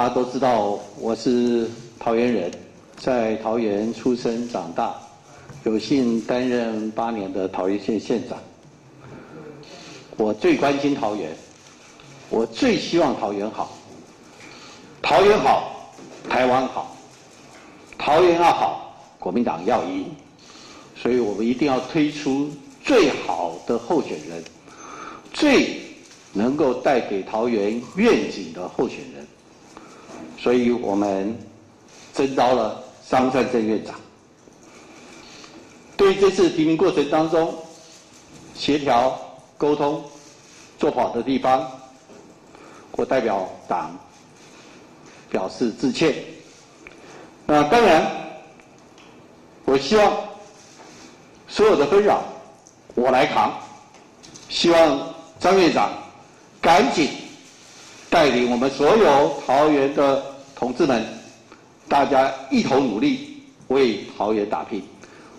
大家都知道我是桃园人，在桃园出生长大，有幸担任八年的桃园县县长。我最关心桃园，我最希望桃园好。桃园好，台湾好。桃园要好，国民党要赢。所以我们一定要推出最好的候选人，最能够带给桃园愿景的候选人。所以我们征召了张善政院长。对于这次提名过程当中，协调沟通做不好的地方，我代表党表示致歉。那当然，我希望所有的纷扰我来扛。希望张院长赶紧带领我们所有桃园的同志们，大家一同努力为桃园打拼，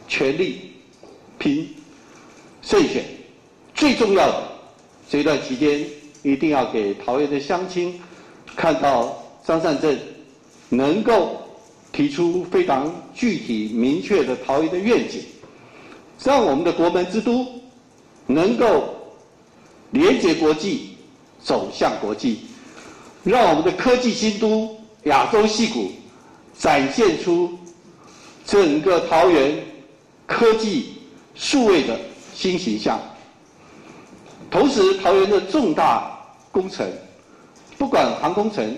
全力拼胜选。最重要的这段期间，一定要给桃园的乡亲看到张善政能够提出非常具体明确的桃园的愿景，让我们的国门之都能够连接国际，走向国际，让我们的科技新都亚洲戏谷展现出整个桃园科技数位的新形象。同时，桃园的重大工程，不管航空城，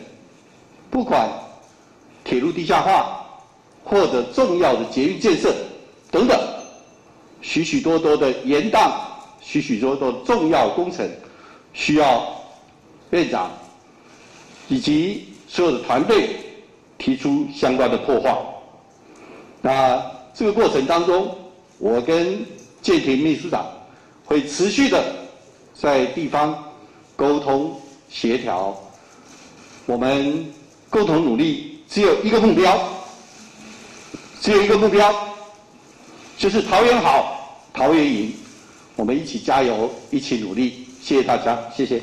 不管铁路地下化，或者重要的捷运建设等等，许许多多的延宕，许许多多重要工程，需要院长以及所有的团队提出相关的破坏。那这个过程当中，我跟建庭秘书长会持续的。在地方沟通协调，我们共同努力，只有一个目标，只有一个目标，就是桃园好，桃园赢，我们一起加油，一起努力，谢谢大家，谢谢。